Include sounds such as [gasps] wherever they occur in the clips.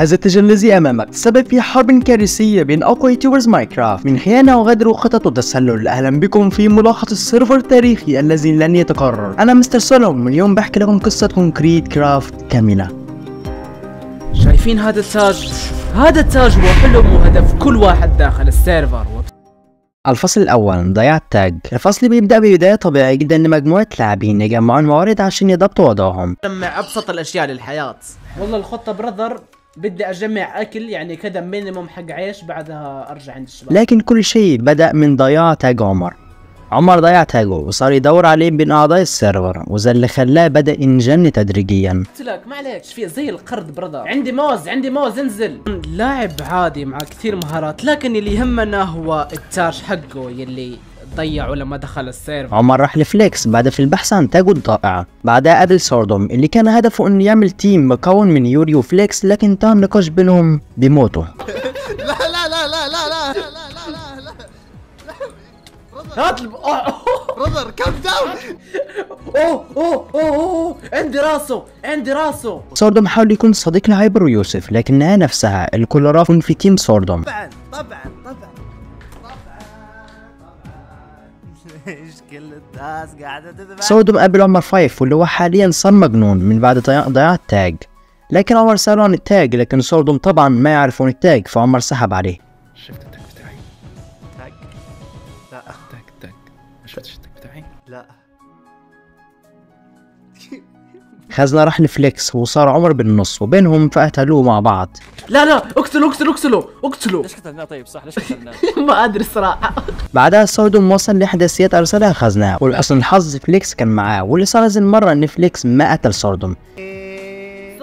هذا التاج اللي الذي أمامك. تسبب في حرب كارثية بين أقوى YouTubers Minecraft. من خيانه وغدر وخطط وتسلل أهلا بكم في ملحمة ال server التاريخي الذي لن يتكرر. أنا مستر سولوم واليوم بحكي لكم قصة Concrete Craft كاملة. شايفين هذا التاج؟ هذا التاج هو حلم وهدف كل واحد داخل ال server. الفصل الأول ضياع التاج. الفصل بيبدأ ببداية طبيعية جدا لمجموعة لاعبين يجمعون موارد عشان يضبطوا وضعهم. جمع أبسط الأشياء للحياة. والله الخطة brother بدي أجمع أكل يعني كذا minimum حق عيش بعدها أرجع عند الشباب. لكن كل شيء بدأ من ضياع تاج عمر. عمر ضيع تاجه وصار يدور عليه بين أعضاء ال server وذا اللي خلاه بدأ ينجن تدريجيا. قلت لك ما عليك في زي القرد brother عندي موز عندي موز انزل. لاعب عادي مع كثير مهارات لكن اللي يهمنا هو التاج حقه يلي ضيعه لما دخل ال server عمر راح لفليكس بعد في البحث عن تاجه الضائع بعدها قابل سوردوم اللي كان هدفه انه يعمل team مكون من يوري وفليكس لكن تم نقاش بينهم بموته لا لا لا لا لا لا هات. أوه، brother calm down اوه اوه اوه اوه عندي راسه عندي راسه سوردوم حاول يكون صديق لهايبر ويوسف لكنها نفسها الكل راح في team سوردوم طبعا طبعا سوردوم قابل عمر فايف واللي هو حاليا صار مجنون من بعد ضياع التاج. لكن عمر سأله عن التاج لكن سوردوم طبعا ما يعرفون التاج فعمر سحب عليه. شفت التاج بتاعي؟ تاج؟ لا. تاج تاج. ما شفتش خزنة راح لفليكس وصار عمر بالنص وبينهم فقتلوه مع بعض. لا لا اقتلوا اقتلوا اقتلوا اقتلوا. ليش قتلناه طيب صح ليش [laughs] قتلناه؟ ما أدري الصراحة. بعدها سوردوم وصل لإحداثيات أرسلها خزنة ولحسن الحظ فليكس كان معاه واللي صار هذه المرة إن فليكس ما قتل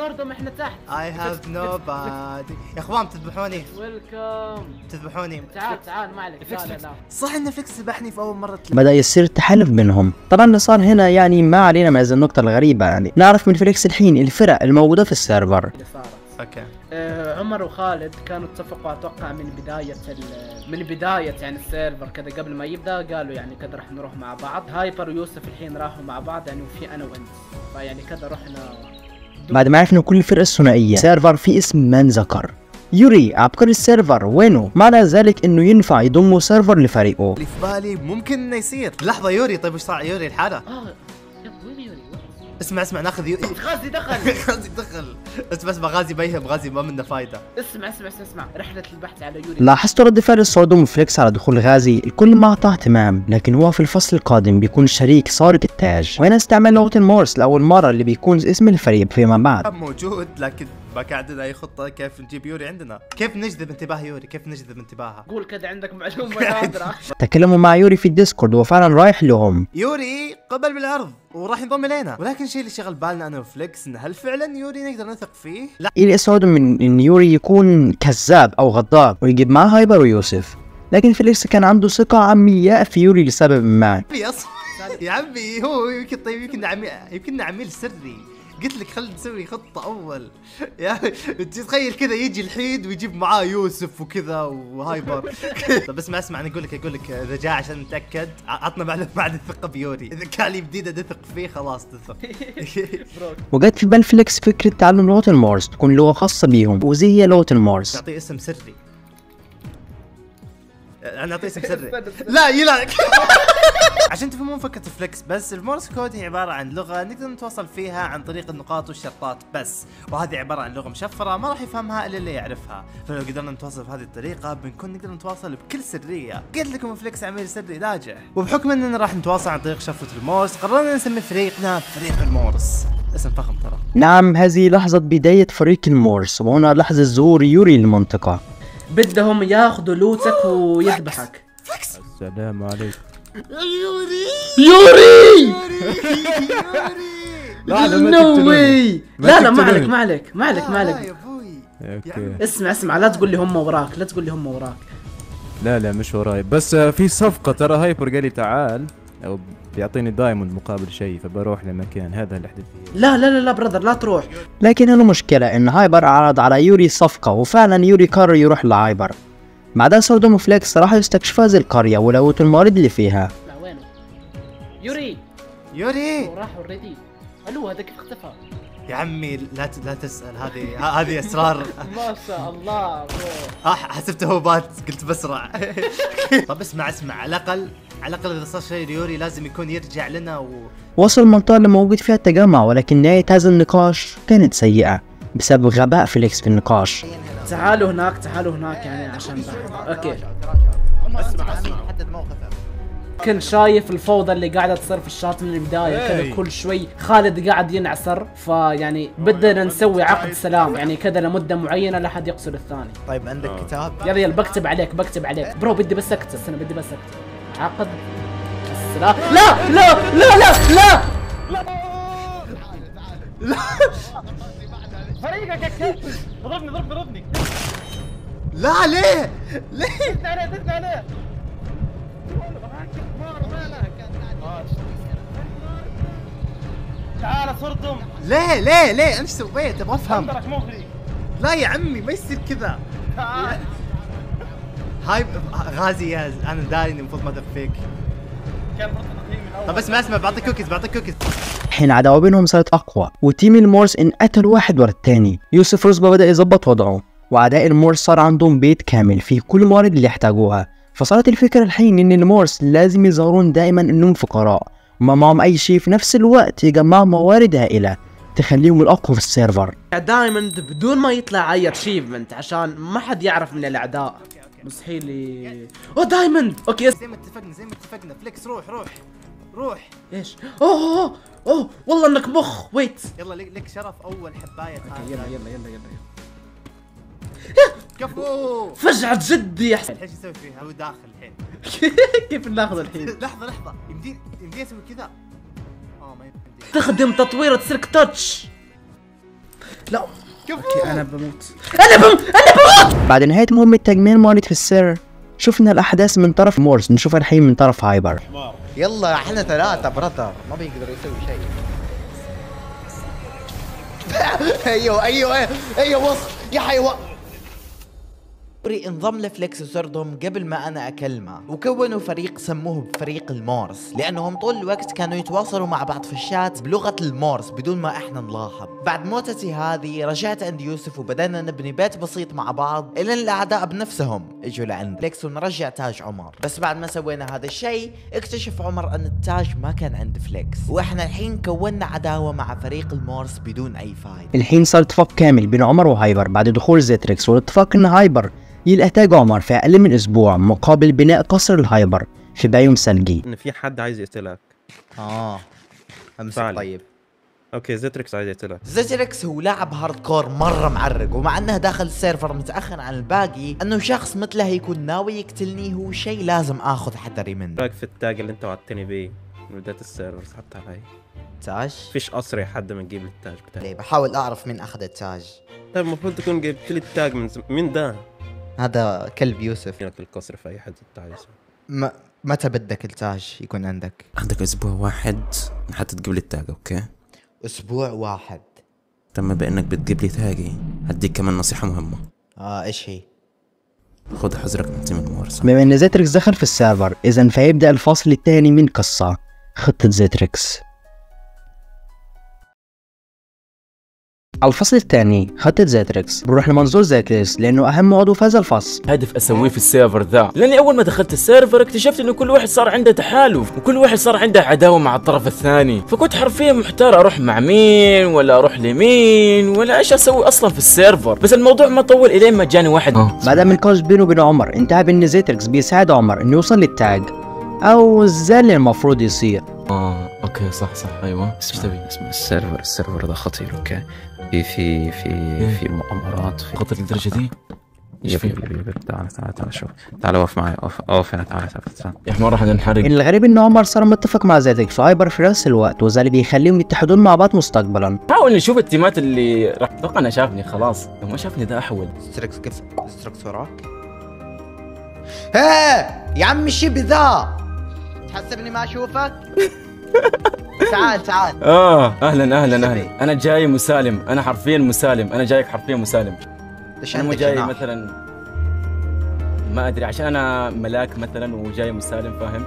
صرتم إحنا تحت. I [laughs] have nobody. يا أخوان تذبحوني. ويلكم تذبحوني. تعال تعال ما عليك. لا لا صح إن فليكس ذبحني في أول مرة بدأ يصير تحالف بينهم. طبعا اللي صار هنا يعني ما علينا من هذه النقطة الغريبة يعني. نعرف من فليكس الحين الفرق الموجودة في ال server. اللي صارت okay. آه عمر وخالد كانوا اتفقوا أتوقع من بداية ال- من بداية يعني ال server كذا قبل ما يبدأ قالوا يعني كذا راح نروح مع بعض. هايبر ويوسف الحين راحوا مع بعض يعني وفي أنا وأنت. فيعني كذا رحنا بعد ما عرفنا كل الفرق الثنائية. server في اسم من ذكر. يوري عبقري ال server. وينه؟ معنى ذلك إنه ينفع يضموا server لفريقه. اللي في بالي ممكن إنه يصير. لحظة يوري طيب إيش صار؟ يوري الحالة. اسمع اسمع ناخذ يوري [laughs] غازي دخل. [laughs] غازي دخل. اسمع اسمع غازي بيهم غازي ما منه فايدة. اسمع اسمع اسمع, اسمع. رحلة البحث على يوري. لاحظت رد فعل سوردوم وفليكس على دخول غازي؟ الكل ما أعطاه اهتمام لكن هو في الفصل القادم بيكون شريك سارق التاج. وهنا استعمل لغة المورس لأول مرة اللي بيكون اسم الفريق فيما بعد. موجود لكن كان عندنا أي خطة؟ كيف نجيب يوري عندنا؟ كيف نجذب انتباه يوري؟ كيف نجذب انتباهها؟ قول كذا عندك معلومة [laughs] نادرة. تكلموا مع يوري في ال Discord وهو فعلا رايح لهم. يوري قبل بالعرض وراح ينضم إلينا. ولكن الشيء اللي شغل بالنا أنا وفليكس إن هل فعلا يوري نقدر نثق فيه؟ لا. إلي سوردوم من إن يوري يكون كذاب أو غدار ويجيب معاه هايبر ويوسف. لكن فليكس كان عنده ثقة عمياء في يوري لسبب ما. يا [laughs] عمي هو يمكن طيب يمكن عمي يمكن عميل سري. قلت لك خلينا نسوي خطة أول. [laughs] يا تخيل كذا يجي الحيد ويجيب معاه يوسف وكذا وهايبر. [laughs] طب اسمع اسمع أنا أقول لك أقول لك إذا جاء عشان نتأكد ع- عطنا معلومة عن الثقة بيوري. إذا كان لي نثق فيه خلاص تثق [laughs] وجت في بال فليكس فكرة تعلم لغة المورس تكون لغة خاصة بيهم وزي هي لغة المورس تعطيه اسم سري. أنا أعطيه اسم سري. لا يلا عشان تفهمون فكرة فليكس بس ال Morse code هي عبارة عن لغة نقدر نتواصل فيها عن طريق النقاط والشرطات بس. وهذه عبارة عن لغة مشفرة ما راح يفهمها إلا اللي يعرفها. فلو قدرنا نتواصل بهذه الطريقة بنكون نقدر نتواصل بكل سرية. قلت لكم فليكس عميل سري ناجح وبحكم إننا راح نتواصل عن طريق شفرة المورس قررنا نسمي فريقنا فريق المورس. اسم فخم ترى. نعم هذه لحظة بداية فريق المورس وهنا لحظة ظهور يوري للمنطقة بدهم ياخذوا loot ك ويذبحك. السلام عليكم. يوري! يوري! لا لا man no way لا لا ما. عليك ما عليك ما عليك ما عليك اسمع اسمع لا تقول لي هم وراك لا تقول لي هم وراك. لا لا مش وراي. بس آه، في صفقة ترى هايبر قال لي تعال أو بيعطيني diamond مقابل شيء فبروح لمكان هذا اللي فيه لا لا لا لا brother لا تروح. لكن المشكلة إن هايبر عرض على يوري صفقة وفعلا يوري قرر يروح لهايبر. بعدها سوردوم وفليكس راحوا يستكشفوا هذه القرية ولقوا الموارد اللي فيها. يوري! يوري! راح already ألو هذاك اختفى؟ يا عمي لا لا تسأل هذه ه- هذه اسرار [laughs] ما شاء الله. آه حسبته هو bot قلت بسرع. [laughs] طب اسمع اسمع على الاقل على الأقل إذا صار شيء ليوري لازم يكون يرجع لنا و وصل المنطقة اللي موجود فيها التجمع ولكن نهاية هذا النقاش كانت سيئة بسبب غباء فليكس في النقاش. تعالوا هناك تعالوا هناك يعني عشان بعد okay. اسمع أسمع حدد موقفه كنت شايف الفوضى اللي قاعدة تصير في الشاطئ من البداية كذا كل شوي. خالد قاعد ينعسر فيعني بدنا نسوي عقد سلام يعني كذا لمدة معينة لا حد يقصد الثاني. طيب عندك كتاب؟ يلا يلا بكتب عليك بكتب عليك. bro بدي بس اكتب أنا بدي بس اكتب عقد السلام. لا لا لا لا لا! [laughs] فريقك يا كابتن. ضربني ضربني ضربني لا ليه؟ ليه؟ دزنا عليه دزنا عليه تعال صرتم. ليه ليه ليه؟ إيش سويت؟ أبغى أفهم. لا يا عمي ما يصير كذا. تعال. هاي غازي يا أنا داري إني المفروض ما أدق فيك. كان طب اسمع اسمع بعطيك كوكيز بعطيك كوكيز حين العداوة بينهم صارت أقوى و team المورس انقتل واحد ورا التاني. يوسف رزبة بدأ يظبط وضعه. وأعداء المورس صار عندهم بيت كامل فيه كل الموارد اللي يحتاجوها فصارت الفكرة الحين إن المورس لازم يظهرون دائما إنهم فقراء. وما معهم أي شيء في نفس الوقت يجمعوا موارد هائلة تخليهم الأقوى في ال server. diamond بدون ما يطلع أي achievement عشان ما حد يعرف من الأعداء. مستحيل ي... أوه دايموند أوكي زي ما اتفقنا زي ما اتفقنا فليكس روح روح. روح. إيش؟ أوه أوه أوه والله إنك مخ. ويت يلا لك شرف أول حباية يلا يلا يلا يلا كفو. فجعة جدي يا حسن. الحين شو يسوي فيها؟ هو داخل الحين. [laughs] كيف ناخذ الحين؟ لحظة لحظة. يمدي يمدي أسوي كذا. آه ما يمدي. تخدم تطوير تسلك تاتش. لا. كفو. okay أنا بموت. أنا بموت أنا بموت. بعد نهاية مهمة تجميع موارد في السر. شفنا الأحداث من طرف مورس نشوفها الحين من طرف هايبر. يلا إحنا ثلاثة brother. ما بيقدر يسوي شيء. [laughs] أيوه أيوه أيوه وصل. يا حيوان. انضم لفليكس وسوردوم قبل ما أنا أكلمه. وكونوا فريق سموه بفريق المورس لأنهم طول الوقت كانوا يتواصلوا مع بعض في الشات بلغة المورس بدون ما إحنا نلاحظ. بعد موتتي هذه رجعت عند يوسف وبدأنا نبني بيت بسيط مع بعض الين الأعداء بنفسهم إجوا لعند فليكس ونرجع تاج عمر. بس بعد ما سوينا هذا الشيء اكتشف عمر أن التاج ما كان عند فليكس. وإحنا الحين كونا عداوة مع فريق المورس بدون أي فايدة. الحين صار اتفاق كامل بين عمر وهايبر بعد دخول زيتريكس والاتفاق إن هايبر يلقى تاج عمر في أقل من أسبوع مقابل بناء قصر الهايبر في ب biome ثلجي إن في حد عايز يقتلك. آه. أمسك. طيب. okay زيتريكس عايز يقتلك. زيتريكس هو لاعب hardcore مرة معرق ومع إنه داخل ال server متأخر عن الباقي إنه شخص مثله يكون ناوي يقتلني هو شيء لازم آخذ حذري منه. رأيك في التاج اللي أنت وعدتني بيه؟ من بداية ال server سحبت علي. تاج؟ فيش اسرع حد ما تجيب لي التاج بتاعي. ليه بحاول أعرف مين أخذ التاج. طيب المفروض تكون جبت لي التاج من زم... مين ده؟ هذا كلب يوسف. لك القصر في أي حد انت عايزه م... متى بدك التاج يكون عندك؟ عندك أسبوع واحد حتى تجيب لي التاج okay؟ أسبوع واحد. تم بإنك بتجيب لي تاجي هديك كمان نصيحة مهمة. آه إيش هي؟ خد حذرك من team المورس بما إن زيتريكس دخل في ال server اذا فيبدأ الفصل الثاني من قصة. خطة زيتريكس. على الفصل الثاني خطة زيتريكس. بنروح لمنظور زيتريكس لأنه أهم عضو في هذا الفصل. هدف أسويه في ال server ذا. لأني أول ما دخلت ال server اكتشفت إنه كل واحد صار عنده تحالف وكل واحد صار عنده عداوة مع الطرف الثاني. فكنت حرفيا محتار أروح مع مين ولا أروح لمين ولا إيش أسوي أصلا في ال server. بس الموضوع ما طول الين ما جاني واحد. بعد ما النقاش بينه وبين عمر انتهى بإن زيتريكس بيساعد عمر إنه يوصل للتاج. أو زي اللي المفروض يصير. آه okay صح صح. أيوه. إيش تبي؟ اسمه ال server. ال server ده خطير okay. في في في في مؤامرات في خطر للدرجة دي؟ إيش yep في yep yep yep. تعال تعال تعال شوف. تعال وقف معي. وقف وقف هنا تعال تعال تعال. يا حمار راح ننحرق. الغريب ان عمر صار متفق مع زيتريكس وهايبر في نفس الوقت وذا اللي بيخليهم يتحدون مع بعض مستقبلا. حاول نشوف التيمات اللي راح أتوقع إنه شافني خلاص. لو ما شافني ذا أحول. زيتريكس كيف؟ زيتريكس وراك. هيه يا عمي شي ذا! تحسبني ما اشوفك [laughs] تعال تعال. آه أهلا أهلا؟ أهلا. أنا جاي مسالم. أنا حرفيا مسالم. أنا جايك حرفيا مسالم. ليش أنا مو عندك جاي جناح؟ مثلا ما أدري عشان أنا ملاك مثلا وجاي مسالم فاهم؟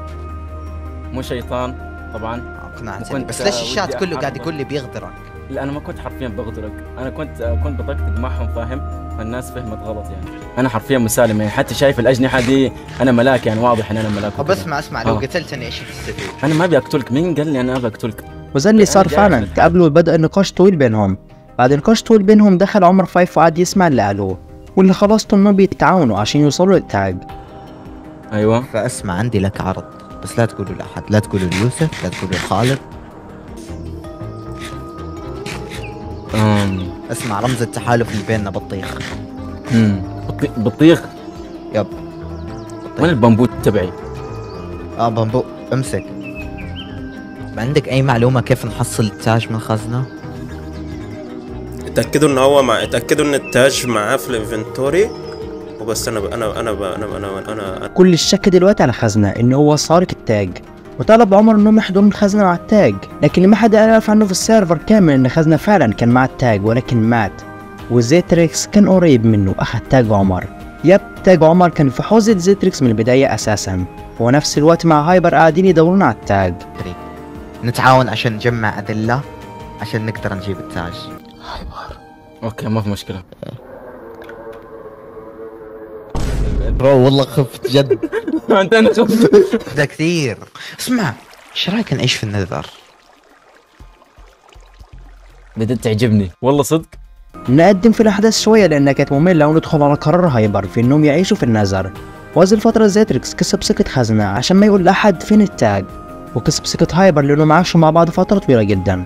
مو شيطان طبعا. أقنعتني. بس ليش الشات كله قاعد. يقول لي بيغدرك؟ لا أنا ما كنت حرفيا بغدرك. أنا كنت كنت بطقطق معهم فاهم؟ فالناس فهمت غلط يعني. أنا حرفيا مسالم يعني. حتى شايف الأجنحة دي أنا ملاك يعني واضح إن أنا ملاك طب. اسمع اسمع لو آه. قتلتني إيش تستفيد؟ أنا ما أبي أقتلك. مين قال لي أنا أبي أقتلك؟ وزي اللي صار فعلا. تقابلوا وبدأ النقاش طويل بينهم. بعد نقاش طويل بينهم دخل عمر فايف وقعد يسمع اللي قالوه. واللي خلاص إنهم بيتعاونوا عشان يوصلوا للتاج أيوه. فاسمع عندي لك عرض. بس لا تقولوا لأحد. لا تقولوا ليوسف لا تقولوا لخالد. أم. اسمع رمز التحالف اللي بيننا بطيخ. مم. بطي- بطيخ؟ yep. وين البامبو تبعي؟ آه بامبو امسك. ما عندك أي معلومة كيف نحصل التاج من الخزنة؟ اتأكدوا إن هو مع اتأكدوا إن التاج معاه في ال inventory. وبس أنا ب... أنا أنا ب... أنا أنا أنا, أنا... كل الشك دلوقتي على خزنة إن هو سارق التاج. وطلب عمر إنهم يحضروا الخزنة مع التاج لكن ما حد يعرف عنه في ال server كامل إن خزنة فعلا كان مع التاج ولكن مات. وزيتريكس كان قريب منه أخذ تاج عمر. yep تاج عمر كان في حوزة زيتريكس من البداية أساسا. ونفس الوقت مع هايبر قاعدين يدورون على التاج. نتعاون عشان نجمع أدلة عشان نقدر نجيب التاج. okay ما في مشكلة. bro والله خفت جد. [laughs] أنت أنا شفت ده كثير. اسمع إيش رأيك نعيش في ال Nether؟ بدأت تعجبني. والله صدق. نقدم في الأحداث شوية لأنها كانت مملة وندخل على قرار هايبر في إنهم يعيشوا في ال Nether وهذه الفترة زيتريكس كسب ثقة خزنة عشان ما يقول لأحد فين التاج. وكسب ثقة هايبر لأنهم عاشوا مع بعض فترة طويلة جدا.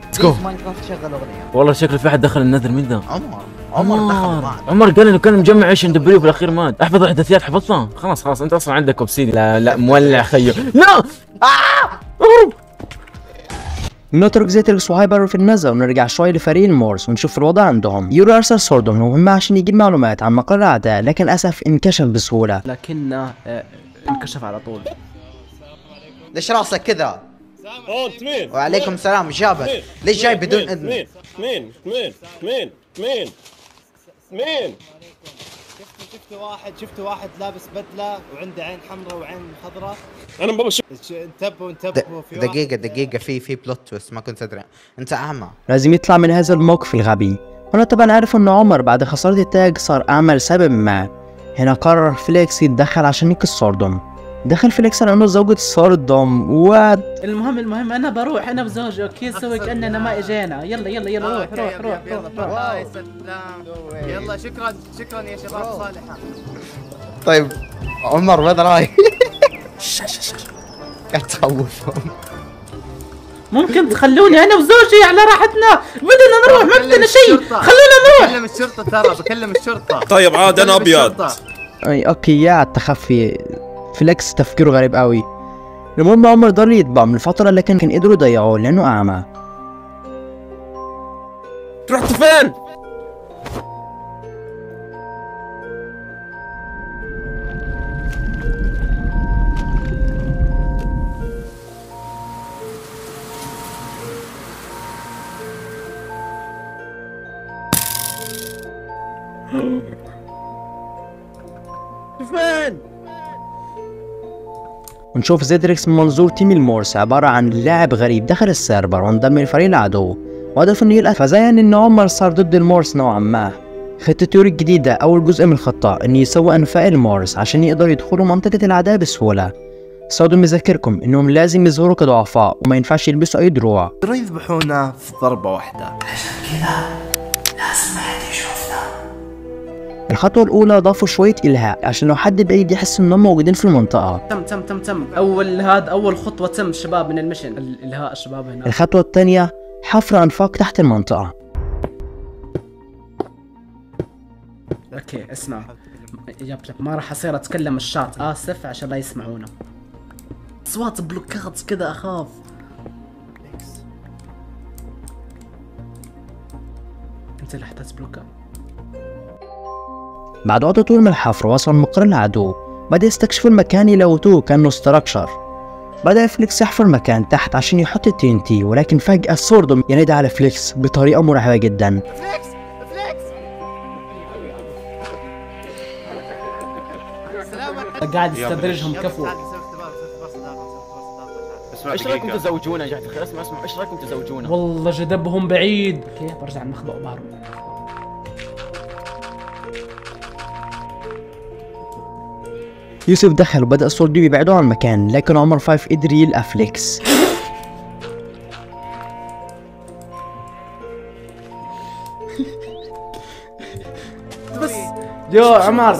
والله شكله في أحد دخل ال Nether مين ذا. عمر عمر دخل عمر قال إنه كان مجمع إيش عند بريو في الأخير مات احفظ الاحداثيات حفظتها خلاص خلاص انت أصلا عندك obsidian لا لا مولع خيو لا نترك زيتريكس وهايبر في ال Nether ونرجع شوية لفريق المورس ونشوف الوضع عندهم يورو أرسل سوردون مهمة عشان يجيب معلومات عن مقر الأعداء لكن للأسف انكشف بسهولة لكنه آه، انكشف على طول ليش راسك كذا؟ انت مين؟ وعليكم السلام جابر ليش جاي بدون إذن؟ مين؟ مين؟ مين؟ مين؟ مين؟ مين؟ شفت شفت واحد شفت واحد لابس بدلة وعنده عين حمراء وعين خضراء. أنا ما بشوف انتبهوا انتبهوا في دقيقة دقيقة في في plot twist ما كنت أدري. أنت أعمى. لازم يطلع من هذا الموقف الغبي. هنا طبعا عرف ان عمر بعد خسارة التاج صار أعمى لسبب ما. هنا قرر فليكس يتدخل عشان ينقذ سوردوم دخل فليكس على انه زوجة سوردوم و المهم المهم أنا بروح أنا وزوجي okay؟ سوي كأننا ما إجينا. يلا يلا يلا روح روح روح يلا، روح واي سلام يلا شكرا شكرا يا شباب صالحة. طيب عمر وين رايح؟ قاعد تخوفهم ممكن تخلوني أنا وزوجي على راحتنا؟ بدنا نروح ما بدنا شيء. خلونا نروح. بكلم الشرطة ترى بكلم الشرطة. طيب عاد أنا أبيض. أي okay يا التخفي فليكس تفكيره غريب قوي المهم عمر ضل يتبع من الفترة لكن كان قدروا يضيعوه لأنه أعمى رحت؟ فين؟ ونشوف زيدريكس من منظور team المورس عبارة عن لاعب غريب دخل السيرفر وانضم لفريق العدو. وهدف انه يلقى فزين ان عمر صار ضد المورس نوعا ما. خطة يوري الجديدة أول جزء من الخطة إن يسوي أنفاق المورس عشان يقدروا يدخلوا منطقة الأعداء بسهولة. سعودوا مذكركم إنهم لازم يظهروا كضعفاء وما ينفعش يلبسوا أي دروع. يقدروا يذبحونا في ضربة واحدة. الخطوة الأولى ضافوا شوية إلهاء عشان لو حد بعيد يحس إنهم موجودين في المنطقة. تم تم تم تم. أول هذا أول خطوة تم شباب من المشن. الإلهاء الشباب هنا. الخطوة الثانية حفر أنفاق تحت المنطقة. okay اسمع. yep yep. ما راح أصير أتكلم الشات آسف عشان لا يسمعونا. أصوات بلوكات كذا أخاف. أنت اللي حطيت بلوكات. بعد وقت طويل من الحفر وصل مقر العدو بدأ يستكشفوا المكان يلوتوه كأنه structure بدأ فليكس يحفر مكان تحت عشان يحط ال TNT ولكن فجأة سوردوم ينادي على فليكس بطريقة مرعبة جدا. قاعد يستدرجهم كفو. إيش رأيكم. تزوجونا يا جماعة الخير؟ اسمع اسمع إيش رأيكم تزوجونا والله جذبهم بعيد. okay برجع المخبأ وبهرب. يوسف دخل وبدأ الصردي يبعدوا عن المكان لكن عمر فايف قدر يلقى فليكس بس. يو عمر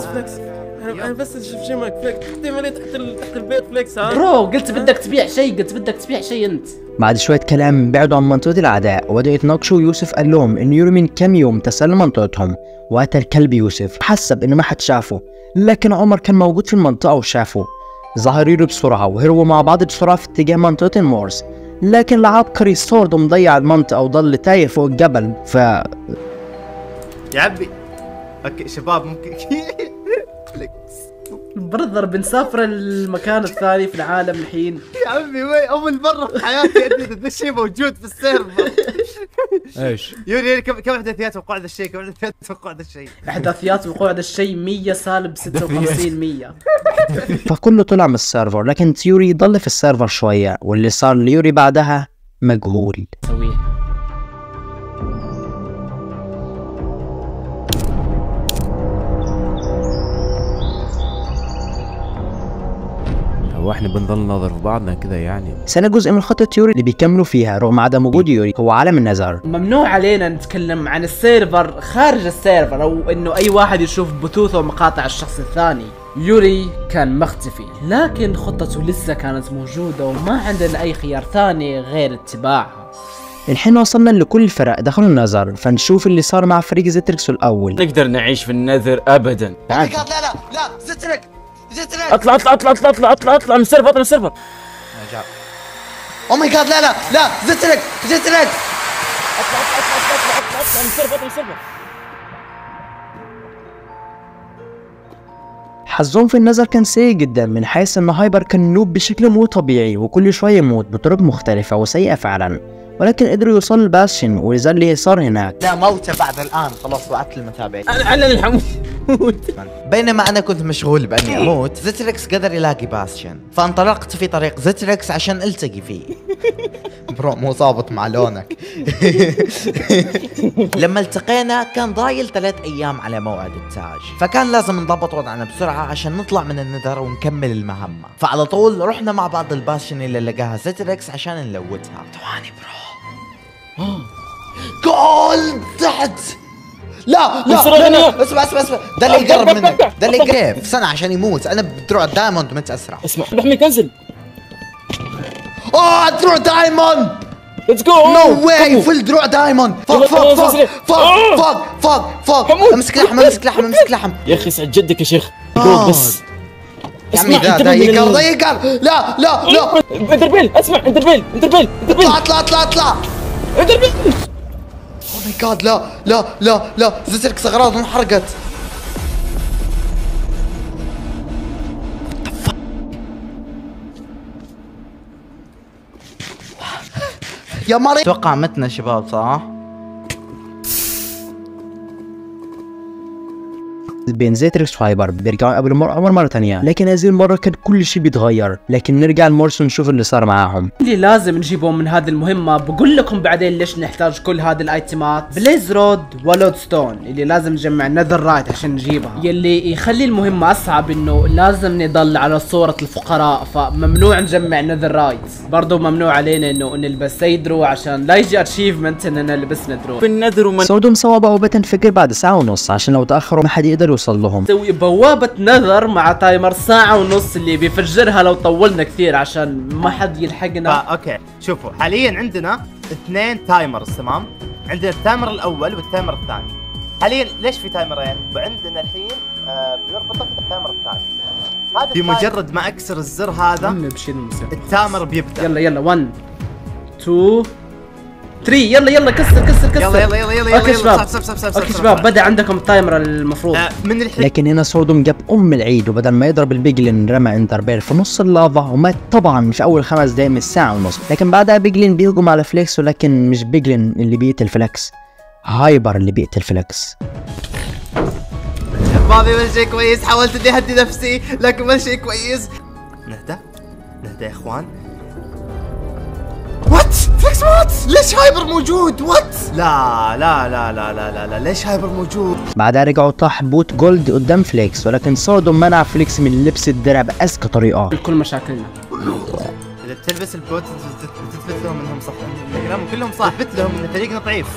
أنا أنا بس شمك فليكس دايما ليه تحت تحت البيت فليكس ها؟ bro قلت بدك تبيع شيء قلت بدك تبيع شيء أنت. بعد شوية كلام بعدوا عن منطقة الأعداء. وبدأوا يتناقشوا يوسف قال لهم إنه يوري من كم يوم تسلل منطقتهم. وقتل كلب يوسف حسب إنه ما حد شافه لكن عمر كان موجود في المنطقة وشافه. ظهر يوري بسرعة وهربوا مع بعض بسرعة في اتجاه منطقة المورس. لكن العبقري سورد مضيع المنطقة وضل تايه فوق الجبل ف يا عمي okay شباب ممكن [laughs] brother بنسافر المكان الثاني في العالم الحين. [laughs] يا عمي وين؟ أول مرة في حياتي أدري ذا الشيء موجود في السيرفر. [laughs] إيش؟ يوري يوري كم كم أحداثيات وقوع ذا الشيء؟ كم أحداثيات وقوع ذا الشيء؟ أحداثيات وقوع هذا الشيء 100 سالب 56 100 [laughs] فكله طلع من السيرفر لكن تيوري ضل في السيرفر شوية واللي صار ليوري بعدها مجهول سويه. هو إحنا بنضل ننظر في بعضنا كذا يعني سنة جزء من خطة يوري اللي بيكملوا فيها رغم عدم وجود يوري هو عالم ال Nether ممنوع علينا نتكلم عن السيرفر خارج السيرفر أو انه اي واحد يشوف بثوث ومقاطع الشخص الثاني يوري كان مختفي لكن خطته لسه كانت موجودة وما عندنا اي خيار ثاني غير اتباعها الحين وصلنا لكل الفرق دخلوا ال Nether فنشوف اللي صار مع فريق زيتريكس الأول نقدر نعيش في ال Nether ابدا تعال لا لا لا زترك اطلع اطلع اطلع اطلع اطلع اطلع اطلع من السيرفر اطلع من السيرفر oh my god لا لا لا زترك زترك اطلع من السيرفر اطلع من السيرفر حظهم في ال Nether كان سيء جدا من حيث ان هايبر كان noob بشكل مو طبيعي وكل شوية يموت بطرق مختلفة وسيئة فعلا ولكن قدروا يوصلوا ل bastion ولذا اللي صار هناك. لا موتة بعد الآن. خلاص وعدت المتابعين. أنا على الحمود بينما أنا كنت مشغول بأني أموت زتريكس قدر يلاقي bastion فانطلقت في طريق زتريكس عشان ألتقي فيه. [laughs] bro مو ظابط مع لونك. [laughs] لما التقينا كان ضايل ثلاث أيام على موعد التاج. فكان لازم نضبط وضعنا بسرعة عشان نطلع من ال Nether ونكمل المهمة. فعلى طول رحنا مع بعض ال bastion اللي لقاها زتريكس عشان نلوتها ثواني bro. جول تحت. لا لا لا. اسمع اسمع اسمع. ده اللي يقرب منك. ده اللي يقرب. سنة عشان يموت. أنا بدروع diamond مت اسرع اسمع. بحميك انزل اوه دروع diamond. let's go no way full دروع diamond. فوق آه. فوق فوق فوق. حمود. امسك لحم امسك لحم امسك لحم. يا أخي سعد جدك يا شيخ. آه. بس. يا عمي من يقر ده يقر لا لا لا. انتربيل اسمع انتربيل انتربيل انتربيل. اطلع اطلع اطلع. اطلع ender pearl oh my god لا لا لا لا. زتركس اغراض انحرقت يا مريض أتوقع متنا شباب صح؟ بين زيتريكس وهايبر بيرجعوا قبل مر عمر مرة تانية. لكن هذه المرة كان كل شيء بيتغير. لكن نرجع لمورس ونشوف اللي صار معاهم. اللي لازم نجيبهم من هذه المهمة. بقول لكم بعدين ليش نحتاج كل هذه الأيتمات. blaze rod و lodestone اللي لازم نجمع netherite عشان نجيبها. يلي يخلي المهمة أصعب إنه لازم نضل على صورة الفقراء. فممنوع نجمع netherite برضو ممنوع علينا إنه نلبس أي درع عشان لا يجي achievement إننا لبسنا درع في ال Nether ومن سوردوم سوا بوابة تنفجر بعد ساعة ونص. عشان لو تأخروا ما حد يقدر يوصل لهم. نسوي بوابة Nether مع timer ساعة ونص اللي بيفجرها لو طولنا كثير عشان ما حد يلحقنا. آه okay. شوفوا حاليا عندنا اثنين timers تمام؟ عندنا ال timer الأول وال timer الثاني. حاليا ليش في timer ين؟ وعندنا الحين آه بنربطه في ال timer الثاني. هذا بمجرد ما أكسر الزر هذا ال timer بيبدأ. يلا يلا 1 2 3 يلا يلا كسر كسر كسر. يلا يلا يلا يلا okay يلا. شباب. صف- صف- صف- صف- okay شباب. بدأ عندكم ال timer المفروض. آه من الحين لكن هنا سوردوم جاب أم العيد وبدل ما يضرب ال Piglin رمى ender pearl في نص اللافا ومات طبعا في أول خمس دقايق من الساعة ونص. لكن بعدها Piglin بيهجم على فليكس ولكن مش Piglin اللي بيقتل فليكس هايبر اللي بيقتل فليكس شبابي ولا شيء كويس. حاولت اني أهدي نفسي لكن ولا شيء كويس. نهدى نهدى يا إخوان. فليكس what ليش هايبر موجود. what لا لا لا لا لا لا, لا. ليش هايبر موجود. بعدها رجعوا طاح boot gold قدام فليكس ولكن سوردوم منع فليكس من لبس الدرع بأذكى طريقة. كل مشاكلنا. إذا بتلبس ال boot تثبت لهم انهم صح كلامهم كلهم صح. تثبت لهم إن فريقنا ضعيف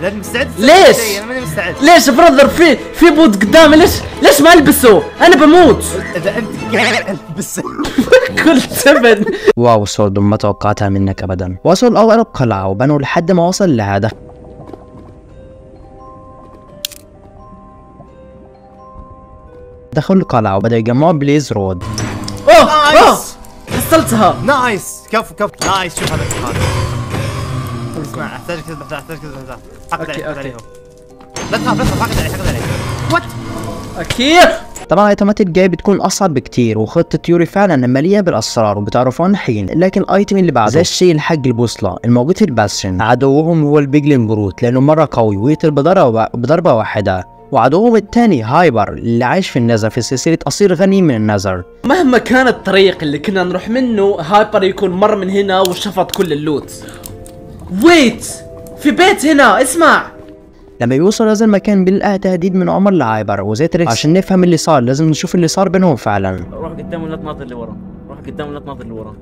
اذا مستعد ليش؟ أنا ماني مستعد. ليش brother في في boot قدامي؟ ليش ليش ما ألبسه؟ أنا بموت. إذا أنت قاعد بس [laughs] كل تبن wow سوردوم ما توقعتها منك أبدا. وصلوا أقرب قلعة وبنوا لحد ما وصل لهدف دخلوا القلعة وبدأوا يجمعوا blaze rod. أوه أوه. nice حصلتها. nice. كفو كفو نايس. شوف هذا هذا اسمع احتاجك تذبح احتاجك تذبح حقد عليه. عليهم لا تخاف لا تخاف حقد عليه حقد عليه what أكيد. طبعا الايتمات الجاية بتكون أصعب بكتير وخطة يوري فعلا مليئة بالأسرار وبتعرفون حين لكن ال item اللي بعده زي الشيء الحق البوصلة الموجود في ال Bastion عدوهم هو ال Piglin Brute لأنه مرة قوي ويقتل بضربة واحدة. وعدوهم الثاني هايبر اللي عايش في ال Nether في سلسلة أصير غني من ال Nether. مهما كان الطريق اللي كنا نروح منه هايبر يكون مر من هنا وشفط كل ال loot. wait في بيت هنا! اسمع! لما يوصل هذا المكان بيلقى تهديد من عمر لهايبر وزيتريكس عشان نفهم اللي صار لازم نشوف اللي صار بينهم فعلا. روح قدام ولا تناظر لورا روح قدام ولا تناظر لورا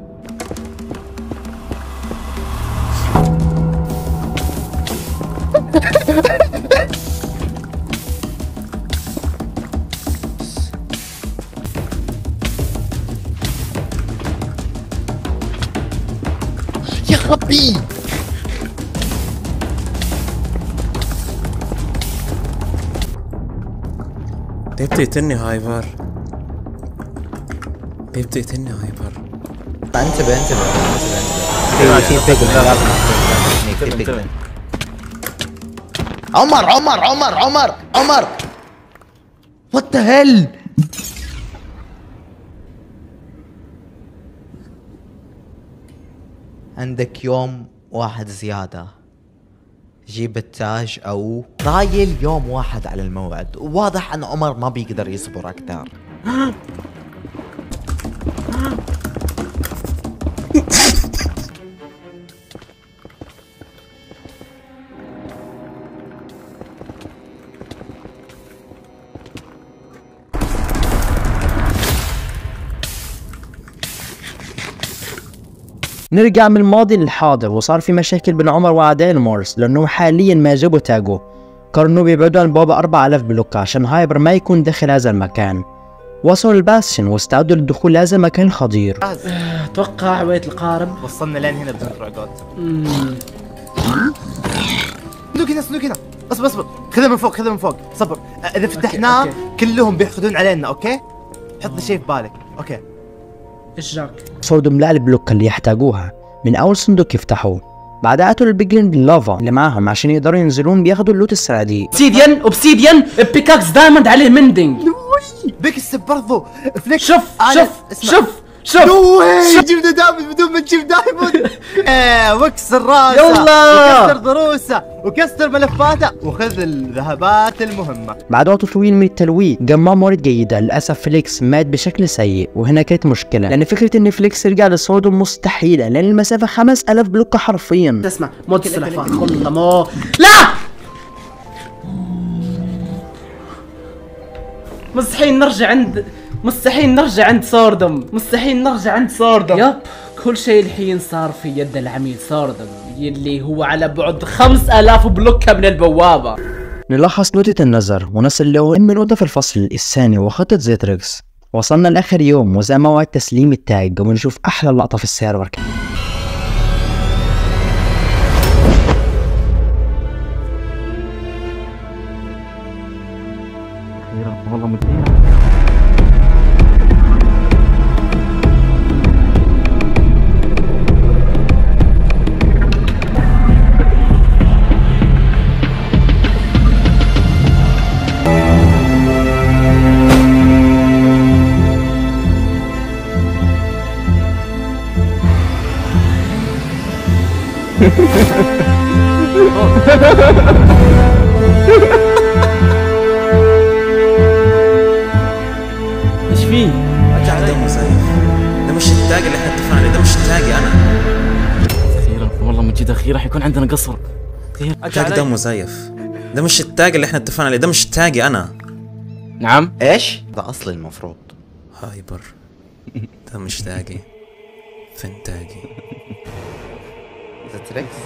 [laughs] ربي بيبدأ يقتلني هايبر بيبدأ يقتلني هايبر انتبه انتبه انتبه في في Piglin عمر عمر عمر عمر عمر what the hell عندك يوم واحد زيادة. جيب التاج أو ضايل يوم واحد على الموعد. وواضح أن عمر ما بيقدر يصبر أكثر. [gasps] نرجع من الماضي للحاضر وصار في مشاكل بين عمر وأعداء المورس لأنهم حاليا ما جابوا تاجو. قرروا بيبعدوا عن البوابة 4000 block عشان هايبر ما يكون داخل هذا المكان. وصلوا ال Bastion واستعدوا للدخول لهذا المكان الخطير. أتوقع wait القارب. وصلنا لين هنا بدون رعقات صندوق هنا صندوق هنا. اصبر اصبر. خذها من فوق خذها من فوق. صبر. إذا فتحناه. كلهم بيحقدون علينا okay؟ حط شيء في بالك. أوكي. إيش جاك صودوا ملاء البلوك اللي يحتاجوها. من أول صندوق يفتحوه. بعدها قتلوا البيجلين باللافا اللي معاهم عشان يقدروا ينزلون بياخدوا اللوت الصناديق أوبسيديان أوبسيديان بيكاكس دايموند عليه مندنج بيكس برضو. فليك شوف شوف. شوف. شوف نو واي جبنا دايموند بدون ما نجيب دايموند. [laughs] إيه واكسر راسه. يلا. وكسر ضروسه وكسر ملفاته. وخذ الذهبات المهمة. بعد وقت طويل من التلويت جمعوا موارد جيدة. للأسف فليكس مات بشكل سيء وهنا كانت مشكلة. لأن فكرة إن فليكس يرجع لسوردوم مستحيلة لأن المسافة 5000 بلوك حرفيا. تسمع موت والله مو لا! مستحيل نرجع عند مستحيل نرجع عند سوردم مستحيل نرجع عند سوردم yep كل شيء الحين صار في يد العميل سوردم يلي هو على بعد 5000 بلوكة من البوابة. نلاحظ نوتة النظر ونصل له من نقطة في الفصل الثاني وخطة زيتريكس وصلنا لآخر يوم وزي موعد تسليم التاج ونشوف أحلى لقطة في السيرفر. تاجي أنا. أخيرا. والله كذا أخيرا. راح يكون عندنا قصر. التاج ده مزيف. ده مش التاج اللي إحنا اتفقنا عليه. ده مش تاجي أنا. نعم. إيش؟ ده اصلي المفروض. هايبر. ده مش تاجي. فين تاجي؟ زيتريكس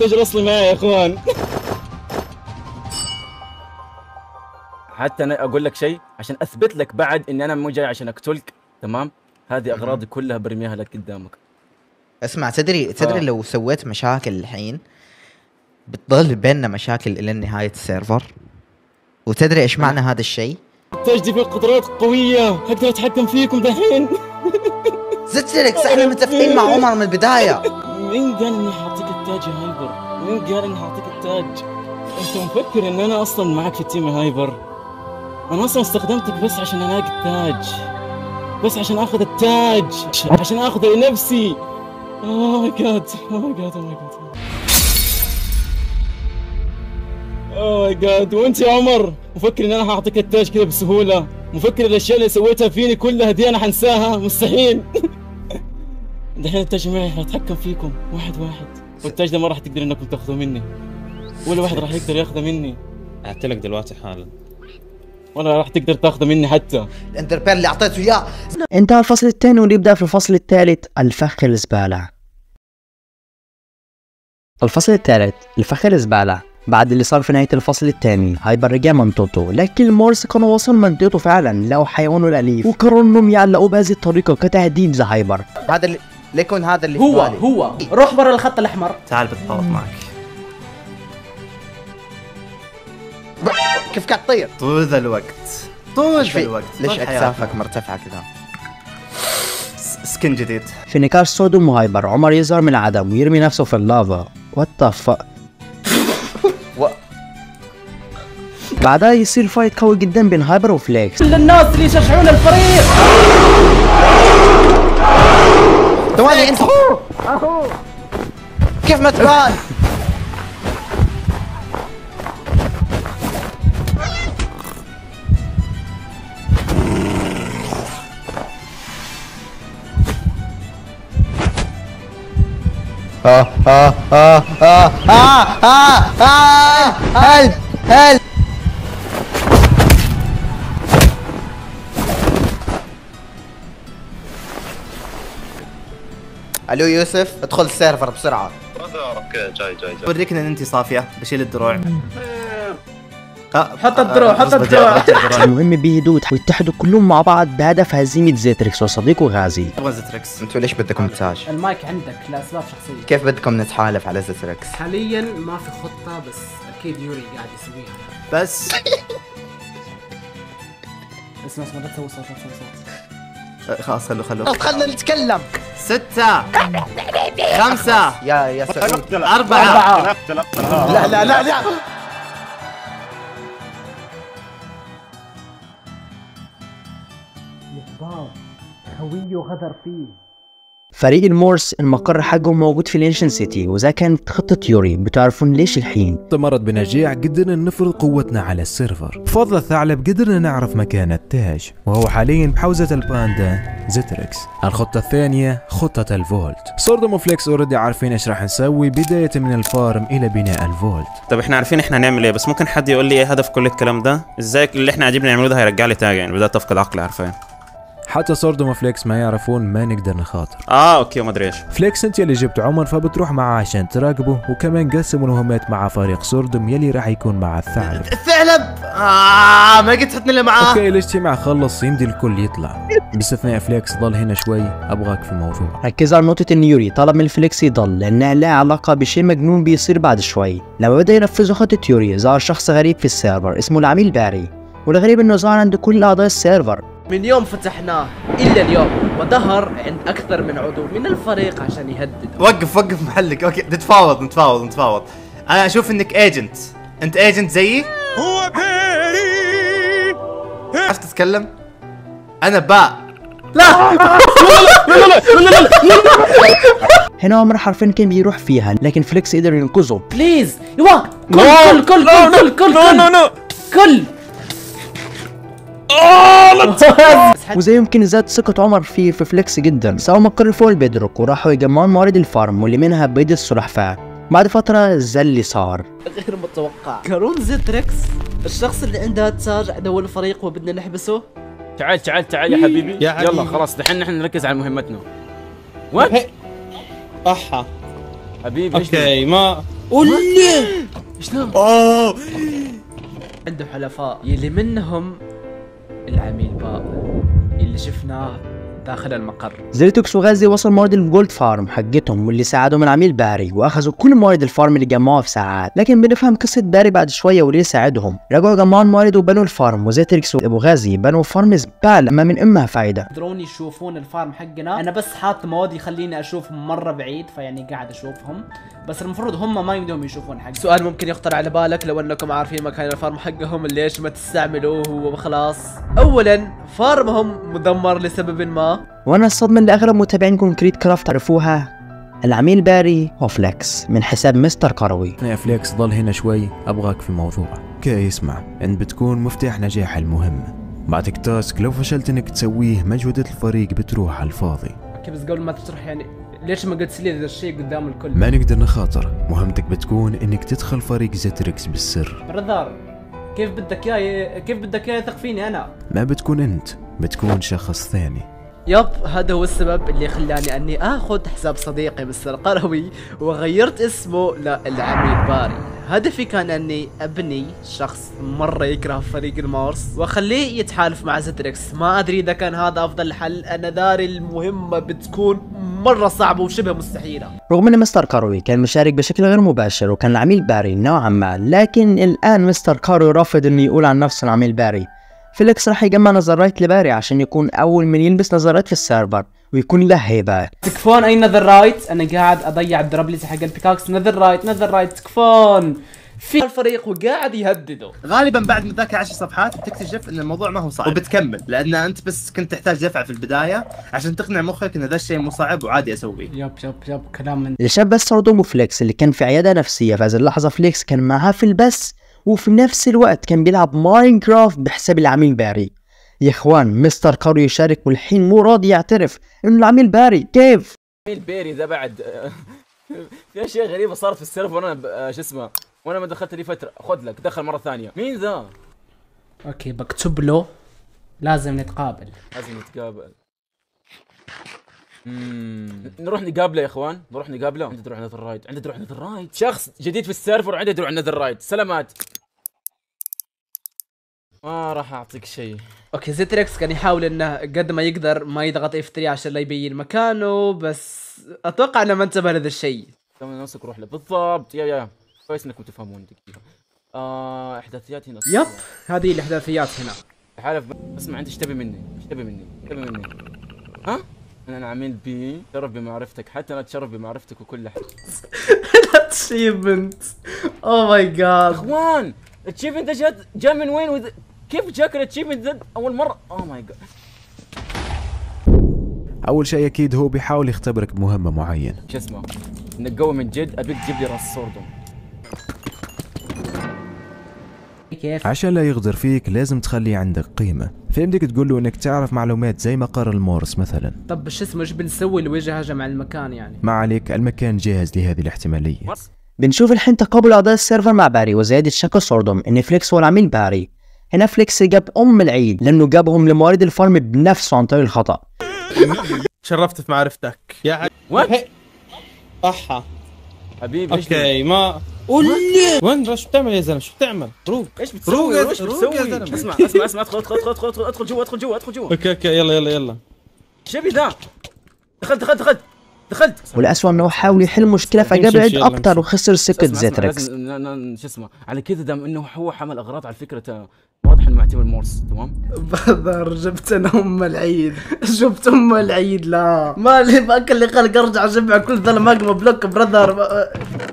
تاج الاصلي معي يا إخوان. حتى أنا أقول لك شيء عشان أثبت لك بعد إني أنا مو جاي عشان أقتلك تمام هذه أغراضي كلها برميها لك قدامك اسمع تدري تدري آه. لو سويت مشاكل الحين بتضل بيننا مشاكل إلى نهاية السيرفر وتدري إيش معنى هذا الشيء؟ التاج دي فيه قدرات قوية أقدر أتحكم فيكم دحين زتريكس إحنا متفقين مع عمر من البداية مين قال إني حاعطيك التاج يا هايبر؟ مين قال إني حاعطيك التاج؟ أنت مفكر إن أنا أصلا معك في ال team يا هايبر؟ أنا أصلا استخدمتك بس عشان الاقي التاج بس عشان أخذ التاج. عشان اخذه لنفسي. oh my God oh my God oh my God oh my God وأنت يا عمر مفكر إن أنا حاعطيك التاج كذا بسهولة. مفكر الأشياء اللي سويتها فيني كلها دي أنا حنساها مستحيل. [laughs] دحين التاج معي حاتحكم فيكم. واحد واحد. والتاج ده ما راح تقدر انكم تاخذوه مني. ولا واحد راح يقدر ياخذه مني. اقتلك دلوقتي حالا. ولا راح تقدر تاخذه مني حتى. ال ender pearl اللي أعطيته إياه. انتهى الفصل الثاني ونبدأ في الفصل الثالث الفخ الزبالة الفصل الثالث الفخ الزبالة بعد اللي صار في نهاية الفصل الثاني هايبر رجع منطقته لكن مورس كانوا وصل منطقته فعلا لقوا حيوانه الأليف وقرروا انهم يعلقوه بهذه الطريقة كتهديد لهايبر. هذا اللي ليكون هذا اللي هو. هو. روح برا الخط الأحمر. تعال بتفاوض معك. كيف قاعد تطير؟ طول الوقت طول الوقت ليش. اكتافك مرتفعة كذا؟ سكن جديد في نقاش سوردوم وهايبر عمر يظهر من العدم ويرمي نفسه في ال lava what. بعدها يصير fight قوي جدا بين هايبر وفليكس كل الناس اللي يشجعون الفريق ثواني انت كيف ما تبان؟ آه آه آه ألو يوسف ادخل ال server بسرعة. جاي إن أنت صافية بشيل الدروع. حط الدروع، آه، حط الدروع. المهم بيهدوا ويتحدوا كلهم مع بعض بهدف هزيمة زيتريكس. وصديقه غازي. أبغى زتريكس أنتوا ليش بدكم تاج؟ المايك عندك لأسباب شخصية. كيف بدكم نتحالف على زتريكس؟ حاليا ما في خطة بس أكيد يوري قاعد يسويها. بس. اسمع اسمع لا تسوي صوت لا تسوي صوت. آه، خلاص خلوا خلوا خلنا نتكلم. ستة. خمسة. يا يا سعود أربعة. لا. لا لا لا. خويه غدر فيه. فريق المورس المقر حقهم موجود في ال ancient city وذا كانت خطة يوري بتعرفون ليش الحين. استمرت بنجاح قدرنا نفرض قوتنا على ال server. بفضل الثعلب قدرنا نعرف مكان التاج وهو حاليا بحوزة الباندا زيتريكس. الخطة الثانية خطة ال vault. سوردوم وفليكس already عارفين إيش راح نسوي بداية من ال farm إلى بناء ال vault. طب إحنا عارفين إحنا هنعمل إيه بس ممكن حد يقول لي إيه هدف كل الكلام ده؟ إزاي اللي إحنا عاجبنا نعمله ده هيرجع لي تاج يعني بدأت أفقد عقلي حرفيا. حتى سوردوم وفليكس ما يعرفون ما نقدر نخاطر. آه okay وما أدري إيش. فليكس أنت اللي جبت عمر فبتروح معاه عشان تراقبه وكمان قسموا المهمات مع فريق سوردوم يلي راح يكون مع الثعلب. الثعلب؟ آه ما قلت تحطني اللي معاه. okay الاجتماع خلص يمدي الكل يطلع. باستثناء فليكس ضل هنا شوي أبغاك في الموضوع. ركز على نقطة إن يوري طلب من فليكس يضل لانها لها علاقة بشيء مجنون بيصير بعد شوي. لما بدأ ينفذوا خطة يوري ظهر شخص غريب في ال server اسمه العميل باري. والغريب إنه ظهر عند كل أعضاء ال server. من يوم فتحناه إلا اليوم وظهر عند أكثر من عضو من الفريق عشان يهدد وقف وقف محلك okay نتفاوض نتفاوض نتفاوض أنا أشوف إنك agent أنت agent زيي؟ هو بيري عرفت تتكلم؟ أنا باء لا لا لا لا لا لا هنا عمر حرفيا كان بيروح فيها لكن فليكس قدر ينقذه please يوا كل كل كل كل كل كل [laughs] وذي يمكن زاد ثقة عمر فيه في فليكس جدا. سووا مقر فوق ال bedrock وراحوا يجمعوا موارد ال farm واللي منها بيض السلحفاة. بعد فترة زل اللي صار. غير متوقع. كارون زيتريكس الشخص اللي عنده تاج عند اول فريق وبدنا نحبسه. تعال تعال تعال يا حبيبي. يا يلا. خلاص دحين نحن نركز على مهمتنا. what أحا. حبيبي okay ما إيش نعم عنده حلفاء يلي منهم العميل باء اللي شفناه داخل المقر. زيتريكس وغازي وصل موارد ال gold farm حقتهم واللي ساعدهم العميل باري وأخذوا كل موارد ال farm اللي جمعوها في ساعات. لكن بنفهم قصة باري بعد شوية وليه ساعدهم. رجعوا جمعوا الموارد وبنوا ال farm. وزيتريكس وابو غازي بنوا farm زبالة ما من إمها فايدة. يقدرون يشوفون ال farm حقنا. أنا بس حاط mod يخليني أشوفهم مرة بعيد فيعني قاعد أشوفهم. بس المفروض هم ما يمدون يشوفون حق. سؤال ممكن يخطر على بالك لو انكم عارفين مكان ال farm حقهم ليش ما تستعملوه وخلاص؟ اولا farm هم مدمر لسبب ما. وأنا الصدمة اللي أغلب متابعين كونكريت كرافت عرفوها العميل باري هو فليكس من حساب مستر كروي يا فليكس ضل هنا شوي أبغاك في موضوع. okay اسمع انت بتكون مفتاح نجاح المهمة بعطيك task لو فشلت إنك تسويه مجهودة الفريق بتروح على الفاضي. okay بس قبل ما تشرح يعني ليش ما قلت لي ذا الشيء قدام الكل؟ ما نقدر نخاطر. مهمتك بتكون إنك تدخل فريق زيتريكس بالسر. brother كيف بدك اياه كيف بدك إياه يثق فيني أنا؟ ما بتكون أنت بتكون شخص ثاني. yep هذا هو السبب اللي خلاني أني آخذ حساب صديقي مستر قروي وغيرت اسمه للعميل باري. هدفي كان أني أبني شخص مرة يكره فريق المارس وأخليه يتحالف مع زتريكس ما أدري إذا كان هذا أفضل حل. أنا داري المهمة بتكون مرة صعبة وشبه مستحيلة. رغم أن مستر كاروي كان مشارك بشكل غير مباشر وكان العميل باري نوعا ما لكن الآن مستر كاروي رافض أنه يقول عن نفسه العميل باري. فيليكس راح يجمع نظارات لباري عشان يكون أول من يلبس نظارات في السيرفر ويكون له هيبة. تكفون أي netherite أنا قاعد أضيع ال durability حق ال pickaxe. netherite netherite تكفون. في الفريق وقاعد يهدده غالبا بعد ما تذاكر 10 صفحات بتكتشف إن الموضوع ما هو صعب. وبتكمل. لأن أنت بس كنت تحتاج دفعه في البداية عشان تقنع مخك إن ذا الشيء مو صعب وعادي أسويه. yep yep yep. كلام من اللي شاب بس سردوم وفليكس اللي كان في عيادة نفسية في هذه اللحظة فليكس كان معاه في البث وفي نفس الوقت كان بيلعب ماينكرافت بحساب العميل باري. يا إخوان مستر كارو يشارك والحين مو راضي يعترف إنه العميل باري. كيف؟ عميل بيري ذا بعد. [laughs] في أشياء غريبة صارت في السيرفر وأنا ب- آه، شو اسمه وأنا ما دخلت لي فترة. خذ لك دخل مرة ثانية. مين ذا؟ okay بكتب له لازم نتقابل. لازم نتقابل. مم. نروح نقابله يا إخوان. نروح نقابله. عنده دروع netherite. عنده دروع netherite. شخص جديد في السيرفر وعنده دروع netherite. سلامات. ما راح أعطيك شيء. okay زيتريكس كان يحاول إنه قد ما يقدر ما يضغط F 3 عشان لا يبين مكانه بس أتوقع إنه ما انتبه لهذا الشيء. كمان نفسك روح له. بالضبط. يا يا كويس إنكم تفهمون دقيقة. آه إحداثيات هنا. yep هذه الإحداثيات هنا. حالف اسمع أنت إيش تبي مني؟ إيش تبي مني؟ إيش تبي مني؟ ها؟ أنا عميل باري. تشرف بمعرفتك. حتى أنا أتشرف بمعرفتك وكل حاجة. achievement oh my god إخوان ال achievement جات جاء من وين. كيف جاك ال achievement ذا أول مرة؟ Oh oh my god أول شيء أكيد هو بيحاول يختبرك بمهمة معينة. شو اسمه؟ انك قوي من جد أبيك تجيب لي راس سوردوم كيف؟ عشان لا يغدر فيك لازم تخلي عندك قيمة. فيمديك تقول له إنك تعرف معلومات زي مقر المورس مثلا. طب شو اسمه؟ إيش بنسوي لو اجى هجم على المكان يعني؟ ما عليك المكان جاهز لهذه الاحتمالية. بنشوف الحين تقابل أعضاء السيرفر مع باري وزيادة شك سوردوم ان فليكس هو العميل باري. هنا فليكس جاب أم العيد لأنه جابهم لموارد ال farm بنفسه عن طريق الخطأ. تشرفت في معرفتك. يا حبيبي what؟ أحا. حبيبي إيش okay ما وين؟ شو بتعمل يا زلمة؟ شو بتعمل؟ روق إيش روق بتسوي؟ يا- إيش روق بتسوي؟ يا زلمة. [laughs] اسمع اسمع اسمع ادخل ادخل ادخل ادخل ادخل ادخل جوا ادخل جوا ادخل جوا. okay okay يلا يلا يلا. شبي ذا دخلت دخلت دخلت دخلت. والأسوأ أنه حاول يحل العيد يلا أكتر وخسر اسمع، زيتريكس شو اسمه على كذا دام إنه هو حمل أغراض على فكرة واضح إنه معتمد مورس تمام؟ brother جبت أنا أم العيد. [laughs] جبت أم العيد لا. ما لي باكل لي خلق أرجع أجمع كل ذا ال magma block brother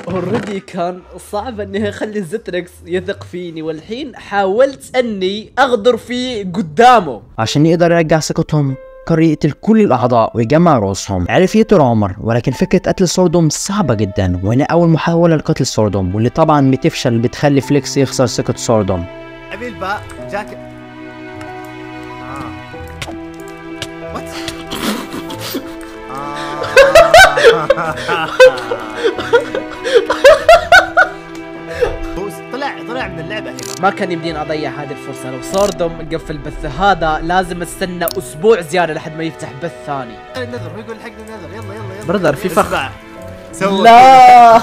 already كان صعب إني أخلي زتريكس يثق فيني والحين حاولت إني أغدر فيه قدامه. عشان يقدر يرجع ثقتهم فكر يقتل كل الأعضاء ويجمع رؤوسهم. عرف يقتل عمر ولكن فكرة قتل سوردوم صعبة جدا وهنا أول محاولة لقتل سوردوم واللي طبعا بتفشل بتخلي فليكس يخسر ثقة سوردوم. قبل بقى جاك. آه. [laughs] آه. [laughs] من اللعبة هنا ما كان يمديني أضيع هذه الفرصة. لو صوردم قفل البث هذا لازم استنى أسبوع زيادة لحد ما يفتح بث ثاني. النذر هو يقول حقنا النذر يلا يلا يلا. برذر في فخ. لا!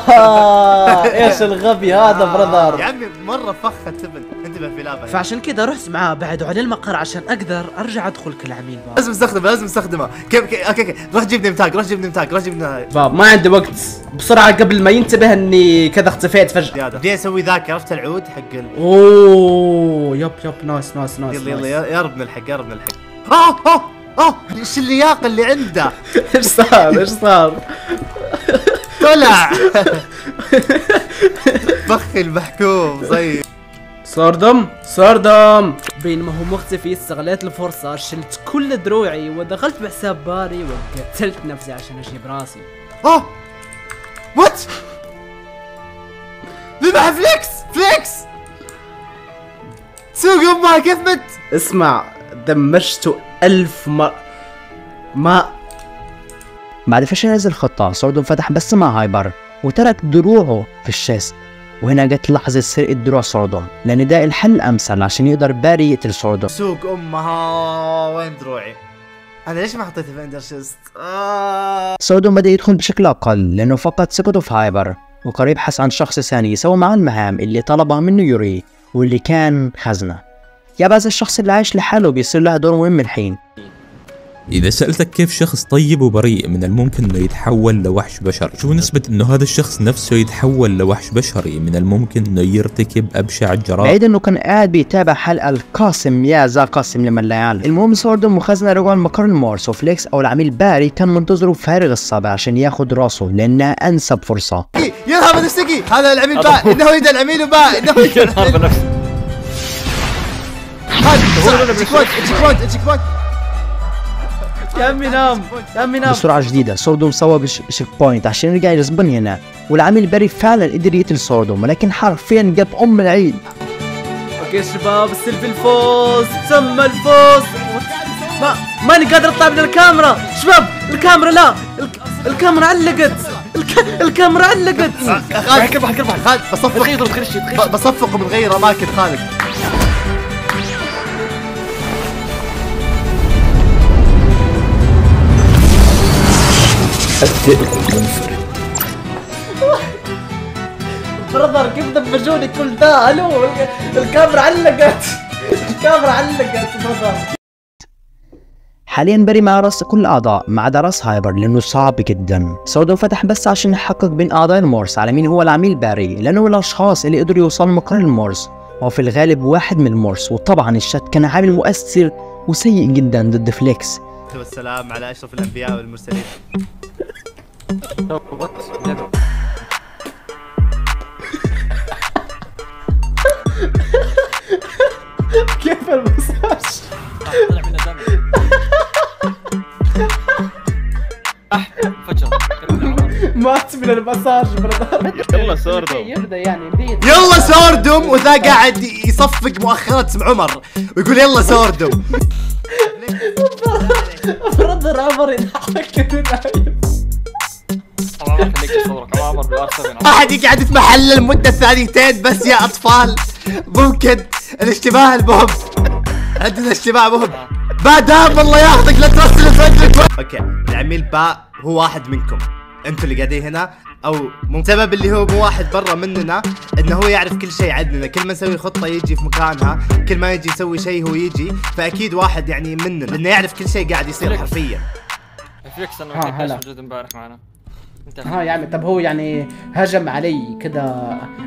[laughs] إيش الغبي هذا آه، برذر. يا عمي مرة فخ التبن. انتبه في لعبة فعشان كذا رحت معاه بعد عن المقر عشان أقدر أرجع أدخل كل عميل باب لازم استخدمه لازم استخدمه كيف كيف أوكي أوكي. روح جيب تاج روح جيب تاج روح جيب نيم باب ما عندي وقت. بسرعة قبل ما ينتبه إني كذا اختفيت فجأة. بدي أسوي ذاك عرفت العود حق ال... أوه يب يب نايس نايس نايس يلا يلا. يا رب نلحق يا رب نلحق آه آه آه إيش اللياقة اللي عنده؟ [laughs] إيش صار؟ إيش صار؟ طلع. [laughs] بخ المحكوم زي صاردم صاردم بينما هو مختفي استغليت الفرصة شلت كل دروعي ودخلت بحساب باري وقتلت نفسي عشان أجيب راسي آه وات ذبح فليكس؟ فليكس! سوق امها كيف مت؟ اسمع دمجته ألف مرة ما. بعد فشل هذه الخطة سوردون فتح بس مع هايبر وترك دروعه في ال chest. وهنا جت لحظة سرقة دروع سوردون لأن ده الحل الأمثل عشان يقدر باري يقتل سوردون سوق أمها وين دروعي؟ أنا ليش ما حطيتها في chest آه. سوردون بدأ يدخل بشكل أقل لأنه فقد ثقته في هايبر وقرر يبحث عن شخص ثاني يسوي معاه المهام اللي طلبها منه يوري واللي كان خزنة. يا هذا الشخص اللي عايش لحاله بيصير له دور مهم الحين. إذا سألتك كيف شخص طيب وبريء من الممكن إنه يتحول لوحش بشري، شو نسبة إنه هذا الشخص نفسه يتحول لوحش بشري من الممكن إنه يرتكب أبشع الجرائم؟ بعيد انه كان قاعد بيتابع حلقة القاسم يا ذا قاسم لمن لا يعلم المهم سوردون وخزنة رجعوا لمقر المورس وفليكس أو العميل باري كان منتظره فارغ الصبر عشان ياخد راسه لانها انسب فرصة يذهب السقي هذا العميل باء انه يدعي العميل باء انه يدعي العميل يا عمي نام يا عمي نام بسرعة جديدة سوردوم بش- بشيك بوينت عشان يرجع يرسبن هنا والعميل باري فعلا قدر يقتل سوردوم ولكن حرفيا جاب ام العيد أوكي يا شباب السلف الفوز تم الفوز ما ماني قادر اطلع من الكاميرا شباب الكاميرا لا الك... الكاميرا علقت الك... الكاميرا علقت خالد كيف كيف خالد بصفق بصفق وبنغير اماكن خالد brother كيف دمجوني كل ده ألو الكاميرا علقت. الكاميرا علقت brother حاليا باري مع رأس كل الاعضاء ما عدا راس هايبر لأنه صعب جدا. سودو فتح بس عشان يحقق بين أعضاء المورس. على مين هو العميل باري. لأنه هو الاشخاص اللي قدروا يوصلوا مقر المورس. وهو في الغالب واحد من المورس. وطبعا الشات كان عامل مؤثر وسيء جدا ضد فليكس. والسلام على أشرف الأنبياء والمرسلين. كيف المساج؟ [laughs] مات من المساج يلا سوردو يبدأ يعني يلا سوردم وذا قاعد يصفق مؤخرة اسم عمر. ويقول يلا سوردم brother عمر يضحك أحد يقعد في محل لمدة ثانيتين بس يا أطفال. ممكن الاشتباه المهم. عندنا اشتباه مهم. بادام الله ياخذك لا ترسل فجرك okay العميل باء هو واحد منكم. أنتوا اللي قاعدين هنا أو مو سبب اللي هو مو واحد برا مننا إنه هو يعرف كل شيء عننا كل ما نسوي خطة يجي في مكانها كل ما يجي يسوي شيء هو يجي فأكيد واحد يعني مننا لأنه يعرف كل شيء قاعد يصير حرفيا. فليكس إنه ها، كان هلا. موجود امبارح معنا. انت ها يعني طب هو يعني هجم علي كده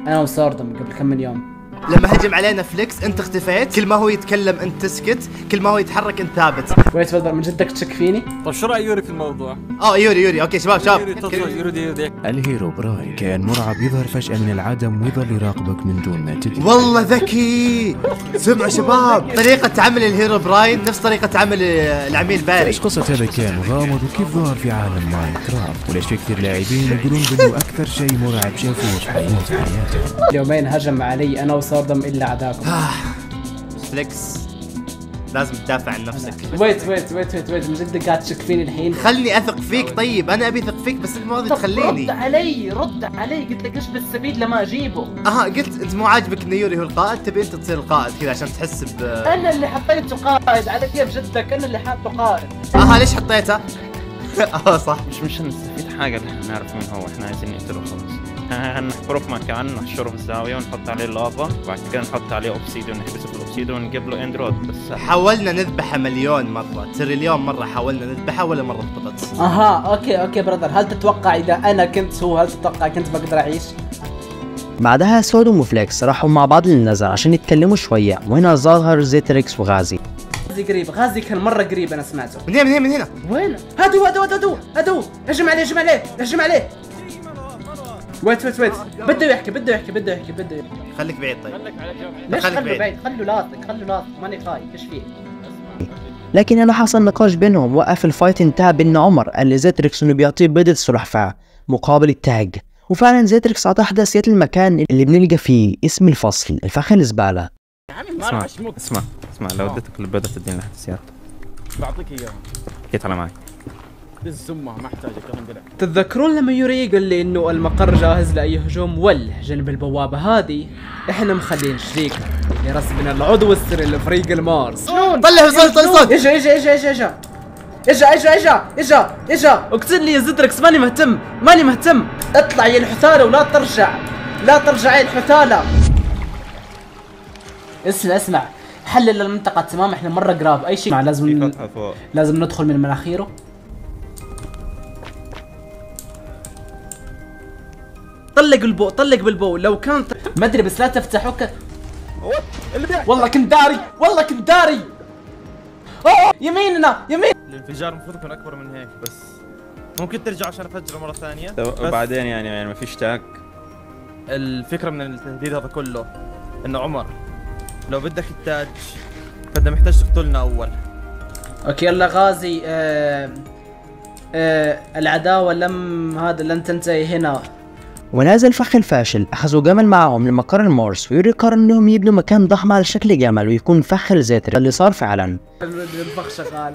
أنا وساردم قبل كم من يوم. لما هجم علينا فليكس انت اختفيت. كل ما هو يتكلم انت تسكت كل ما هو يتحرك انت ثابت. wait brother من جدك تشك فيني؟ طيب شو رأي يوري في الموضوع؟ آه يوري يوري. okay شباب شباب. يوري تفضل يوري. الهيروبراين كائن مرعب يظهر فجأة من العدم ويظل يراقبك من دون ما تدري. والله ذكي. سمعوا شباب. طريقة عمل الهيرو براين نفس طريقة عمل العميل باري. إيش قصة هذا الكائن غامض وكيف ظهر في عالم ماينكرافت وليش في كثير لاعبين يقولون إنه أكثر شيء مرعب شافوه في حياتهم اليومين هجم علي أنا وساردم إلا عداكم. فليكس لازم تدافع عن نفسك. wait wait wait wait wait من جد قاعد تشك فيني الحين. خلني أثق فيك. طيب أنا أبي أثق فيك بس انت ما راضي طب تخليني. رد علي رد علي. قلت لك إيش بالسبيل لما أجيبه. أها قلت إنت مو عاجبك ان يوري هو القائد تبي أنت تصير القائد كذا عشان تحس ب أنا اللي حطيته قائد على كيف جدك أنا اللي حاطه قائد. أها ليش حطيته؟ [laughs] آه صح. مش مش هنستفيد حاجة اللي إحنا نعرف مين هو. إحنا عايزين نقتله خلاص. هنحفره في مكان نحشره في الزاوية ونحط عليه اللافا وبعد كده نحط عليه obsidian نحبسه في ال obsidian ونجيب له end rod بس. حاولنا نذبحه مليون مرة تريليون مرة حاولنا نذبحه ولا مرة ضبطت أها okay okay brother هل تتوقع إذا أنا كنت هو هل تتوقع كنت بقدر أعيش؟ بعدها سود ومفليكس راحوا مع بعض للنزل عشان يتكلموا شوية. وهنا ظهر زيتريكس وغازي؟ غازي قريب غازي كان مرة قريب أنا سمعته. من هنا من هنا من هنا. وين؟ هادو هادو هادو هادو هجم عليه هجم عليه هجم عليه. wait wait wait. بده يحكي بده يحكي بده يحكي بده يحكي. خليك بعيد طيب. ليش خليك خلوا بعيد. بعيد؟ خلوا لاصق خلوا لاصق ماني خايف. إيش فيه؟ لكن لما حصل نقاش بينهم. وقف ال fight انتهى بان عمر قال لزيتريكس انه بيعطيه بيضة سلحفاة مقابل التاج. وفعلا زيتريكس أعطاه إحداثيات المكان اللي بنلقى فيه اسم الفصل الفخ الزبالة. اسمع اسمع اسمع. لو اديتك البيضة تديني الإحداثيات بعطيك إياها. جيت على معي امها ما احتاجك انقلع تتذكرون لما يوري قال لي إنه المقر جاهز لاي هجوم وله جنب البوابة هذه. إحنا مخلين شريك لرسبنا العضو السري لفريق المارس. طلع صوت طلع صوت. اجا إجا إجا إجا إجا. إجا إجا إجا إجا إجا. اقتل لي يا زدركس ماني مهتم ماني مهتم. اطلع يا الحثالة ولا ترجع. لا ترجع يا الحثالة. اسمع اسمع. حلل المنطقة تمام إحنا مرة قراب. أي شيء. لازم لازم ندخل من مناخيره. طلق البو طلق بالبو لو كان ط... ما أدري بس لا تفتحه ك... والله كنت داري. والله كنت داري! يميننا يمين الانفجار المفروض يكون أكبر من هيك بس ممكن ترجع عشان أفجره مرة ثانية. طب بس بعدين يعني يعني ما فيش تاج الفكرة من التهديد هذا كله إنه عمر لو بدك التاج فأنت محتاج تقتلنا أول. okay يلا غازي آه... آه... العداوة لم هذا لن تنتهي هنا. ونازل الفخ الفاشل. أخذوا جمل معاهم لمقر المورس ويوري قرر إنهم يبنوا مكان ضخم على شكل جمل ويكون فخ الزيتريكس اللي صار فعلا. الفخ شغال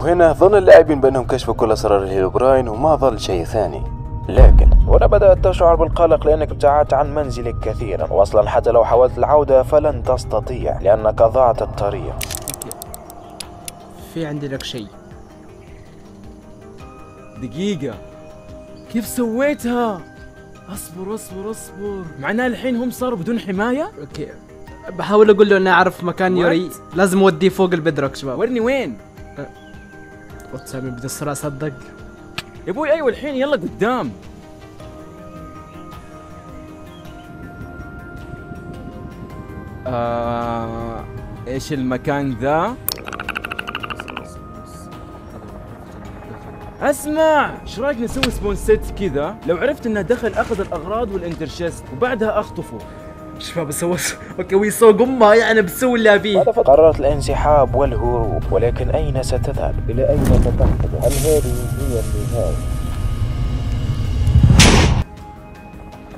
وهنا ظن اللاعبين بأنهم كشفوا كل أسرار الهيروبراين وما ظل شيء ثاني. لكن وأنا بدأت تشعر بالقلق لأنك ابتعدت عن منزلك كثيرا وأصلا حتى لو حاولت العودة فلن تستطيع لأنك ضعت الطريق. في عندي لك شيء. دقيقة. كيف سويتها؟ اصبر اصبر اصبر. معناه الحين هم صاروا بدون حماية؟ okay. بحاول أقول له إني أعرف مكان يوري. لازم أوديه فوق ال bedrock شباب. ورني وين؟ واتسامي بدي الصراع اصدق يا أبوي أيوه الحين يلا قدام. آه إيش المكان ذا؟ أسمع! إيش رأيك نسوي spawn set كذا؟ لو عرفت إنه دخل أخذ الأغراض وال ender chest وبعدها أخطفه. شباب سوى okay ويسوق امه يعني بتسوي اللي أبيه. قررت الانسحاب والهروب ولكن أين ستذهب؟ إلى أين ستذهب؟ هل هذه هي النهاية؟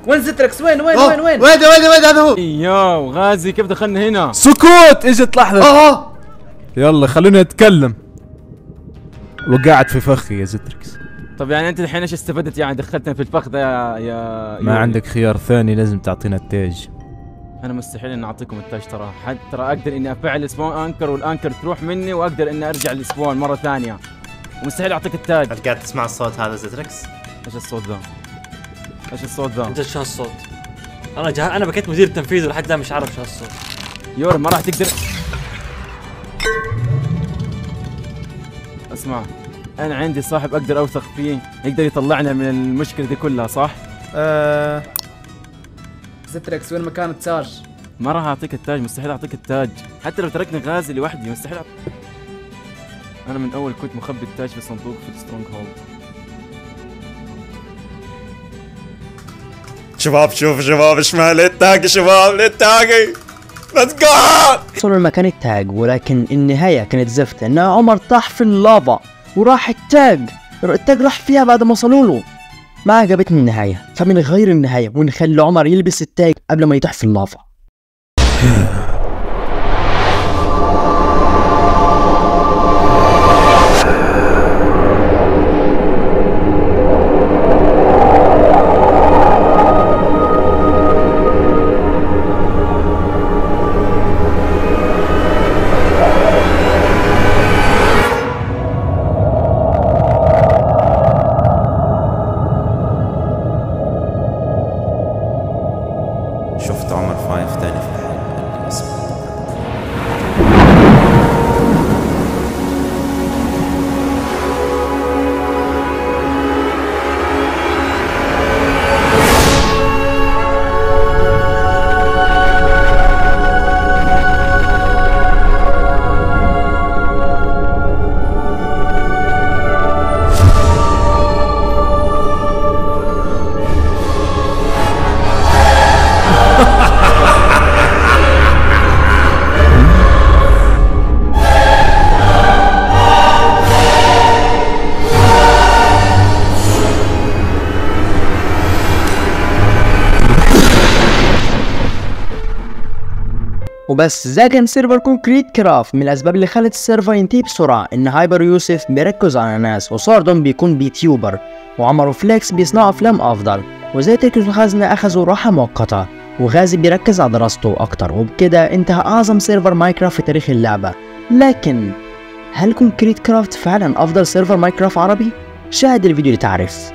وين زتركس؟ وين وين وين وين؟ وين وين وين هذا هو؟ إيوه غازي كيف دخلنا هنا؟ سكوت! إجت لحظة. آه يلا خلونا نتكلم. وقعت في فخي يا زتركس طب يعني أنت الحين إيش استفدت؟ يعني دخلتنا في الفخ ده يا يا ما يا- عندك خيار ثاني لازم تعطينا التاج. أنا مستحيل إني أعطيكم التاج ترى. حتى ترى أقدر إني أفعل spawn anchor وال anchor تروح مني وأقدر إني أرجع لل spawn مرة ثانية. ومستحيل أعطيك التاج. أنت قاعد تسمع الصوت هذا زيتريكس إيش الصوت ذا؟ إيش الصوت ذا؟ أنت شو هالصوت؟ أنا جه... أنا بكيت مدير تنفيذي ولحد الان مش عارف شو هالصوت. يور ما راح تقدر اسمع أنا عندي صاحب أقدر أوثق فيه يقدر يطلعنا من المشكلة دي كلها صح؟ آه زتركس وين مكان التاج؟ ما راح أعطيك التاج مستحيل أعطيك التاج. حتى لو تركني غازي لوحدي مستحيل أعطيك. أنا من أول كنت مخبي التاج في صندوق في ال stronghold شباب شوف شباب شمال التاج؟ شباب للتاج let's go وصلوا لمكان التاج ولكن النهاية كانت زفت. أن عمر طاح في اللافا وراح التاج. التاج راح فيها بعد ما وصلوا له. ما عجبتني النهاية. فبنغير النهاية ونخلي عمر يلبس التاج قبل ما يطيح في اللافا. [laughs] وبس. ده كان سيرفر كونكريت كراف من الأسباب اللي خلت السيرفر ينتهي بسرعة إن هايبر يوسف بيركز على ناس وساردون بيكون بيتيوبر وعمر وفليكس بيصنعوا أفلام أفضل وزيتركس الخزنة أخذوا راحة مؤقتة وغازي بيركز على دراسته أكتر وبكده انتهى أعظم سيرفر ماينكرافت في تاريخ اللعبة. لكن هل كونكريت كرافت فعلا أفضل سيرفر ماينكرافت عربي؟ شاهد الفيديو لتعرف.